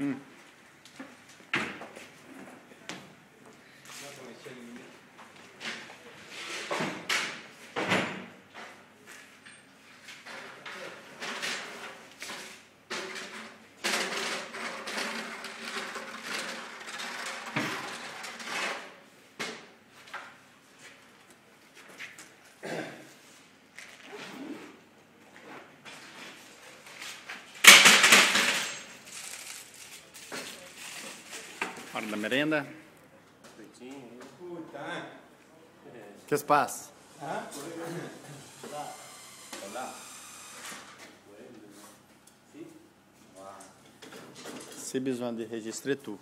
Mm. Hora da merenda. Que se passa? De registrer tu.